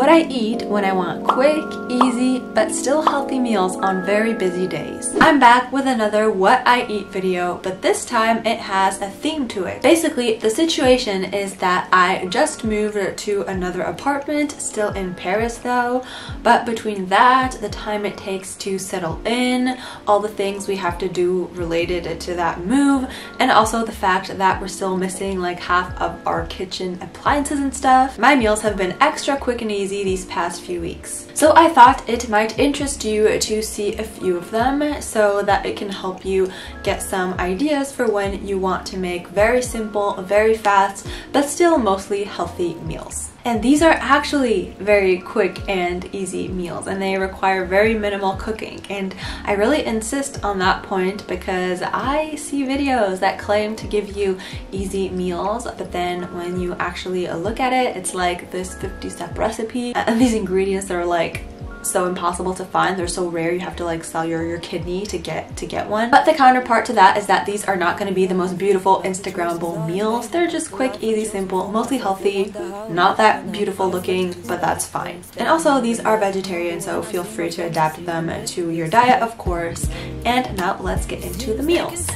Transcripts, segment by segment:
what I eat when I want quick, easy, but still healthy meals on very busy days. I'm back with another what I eat video, but this time it has a theme to it. Basically, the situation is that I just moved to another apartment, still in Paris though, but between that, the time it takes to settle in, all the things we have to do related to that move, and also the fact that we're still missing like half of our kitchen appliances and stuff, my meals have been extra quick and easy these past few weeks. So I thought it might interest you to see a few of them so that it can help you get some ideas for when you want to make very simple, very fast, but still mostly healthy meals. And these are actually very quick and easy meals and they require very minimal cooking. And I really insist on that point because I see videos that claim to give you easy meals, but then when you actually look at it, it's like this 50 step recipe and these ingredients are like so impossible to find. They're so rare you have to like sell your, your kidney to get to get one. But the counterpart to that is that these are not going to be the most beautiful Instagrammable meals. They're just quick, easy, simple, mostly healthy, not that beautiful looking, but that's fine. And also these are vegetarian so feel free to adapt them to your diet of course. And now let's get into the meals.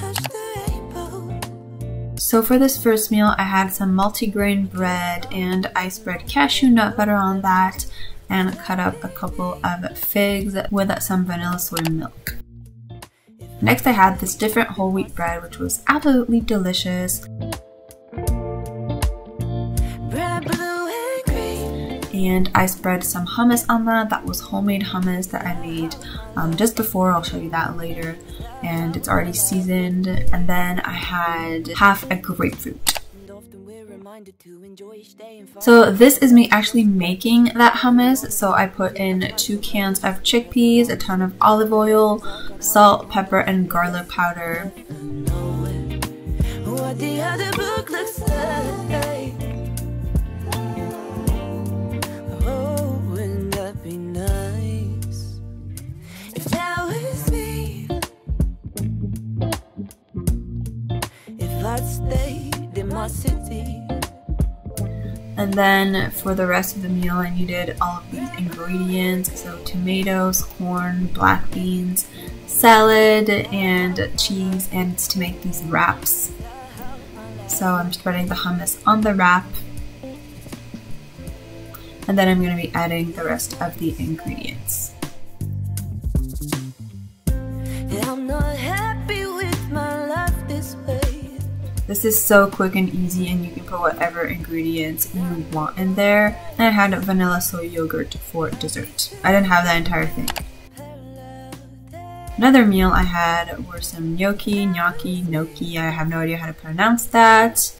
So for this first meal, I had some multigrain bread and I spread cashew nut butter on that and cut up a couple of figs with some vanilla soy milk. Next I had this different whole wheat bread which was absolutely delicious. and I spread some hummus on that. That was homemade hummus that I made um, just before. I'll show you that later. And it's already seasoned. And then I had half a grapefruit. So this is me actually making that hummus. So I put in two cans of chickpeas, a ton of olive oil, salt, pepper, and garlic powder. And then for the rest of the meal, I needed all of these ingredients. So tomatoes, corn, black beans, salad, and cheese, and to make these wraps. So I'm spreading the hummus on the wrap. And then I'm going to be adding the rest of the ingredients. This is so quick and easy and you can put whatever ingredients you want in there. And I had vanilla soy yogurt for dessert. I didn't have that entire thing. Another meal I had were some gnocchi, gnocchi, gnocchi, I have no idea how to pronounce that.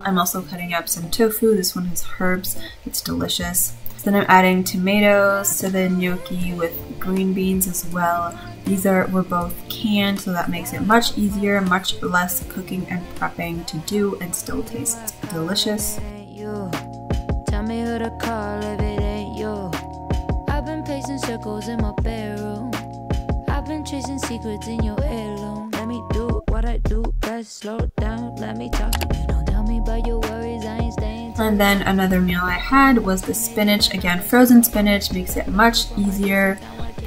I'm also cutting up some tofu, this one has herbs, it's delicious. Then I'm adding tomatoes to the gnocchi with green beans as well. These are were both canned, so that makes it much easier, much less cooking and prepping to do, and still tastes delicious. Tell me who to call if it ain't you. I've been pacing circles in my bedroom. I've been chasing secrets in your heirloom. Let me do what I do best. Slow down, let me talk. You don't tell me about your worries, I ain't staying. And then another meal I had was the spinach. Again, frozen spinach makes it much easier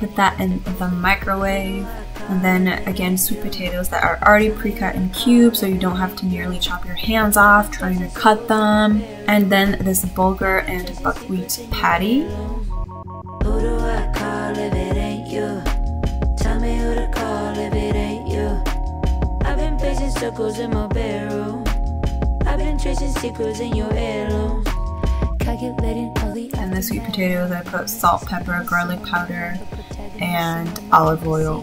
put that in the microwave. And then again, sweet potatoes that are already pre-cut in cubes so you don't have to nearly chop your hands off trying to cut them. And then this bulgur and buckwheat patty. Who do I call if it ain't you? Tell me who to call if it ain't you. I've been pacing circles in my bedroom. I've been tracing secrets in your heirlooms. And the sweet potatoes, I put salt, pepper, garlic powder, and olive oil.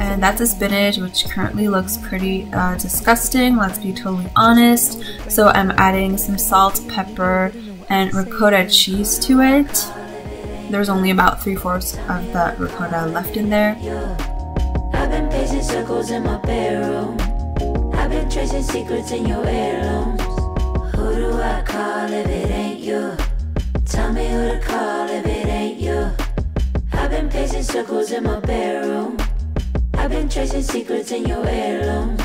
And that's a spinach which currently looks pretty uh, disgusting, let's be totally honest. So I'm adding some salt, pepper, and ricotta cheese to it. There's only about three fourths of the ricotta left in there. I've been pacing circles in my bedroom. I've been tracing secrets in your heirlooms. Who do I call if it ain't you? Tell me who to call if it ain't you. I've been pacing circles in my bedroom. treasure secrets in your heirlooms.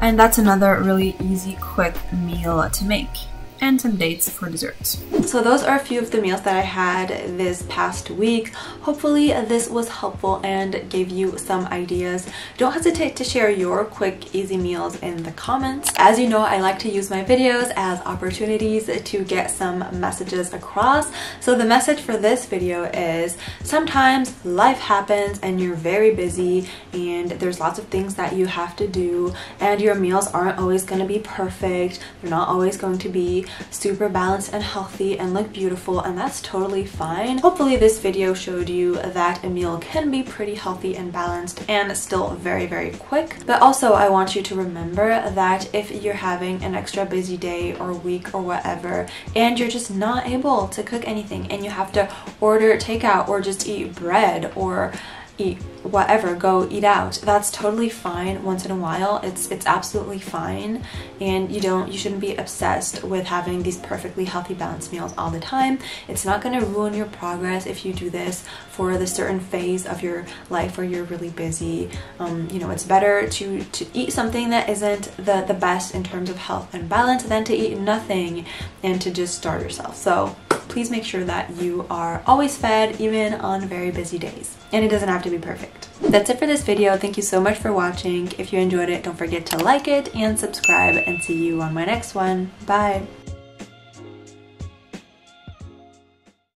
And that's another really easy, quick meal to make and some dates for desserts. So those are a few of the meals that I had this past week. Hopefully this was helpful and gave you some ideas. Don't hesitate to share your quick, easy meals in the comments. As you know, I like to use my videos as opportunities to get some messages across. So the message for this video is sometimes life happens and you're very busy and there's lots of things that you have to do and your meals aren't always going to be perfect. They're not always going to be super balanced and healthy and look beautiful and that's totally fine. Hopefully this video showed you that a meal can be pretty healthy and balanced and still very very quick. But also I want you to remember that if you're having an extra busy day or week or whatever and you're just not able to cook anything and you have to order takeout or just eat bread or eat whatever go eat out. That's totally fine once in a while. It's it's absolutely fine. And you don't you shouldn't be obsessed with having these perfectly healthy balanced meals all the time. It's not going to ruin your progress if you do this for the certain phase of your life where you're really busy. Um, you know it's better to to eat something that isn't the the best in terms of health and balance than to eat nothing and to just starve yourself. So please make sure that you are always fed even on very busy days and it doesn't have to be perfect. That's it for this video. Thank you so much for watching. If you enjoyed it, don't forget to like it and subscribe and see you on my next one. Bye!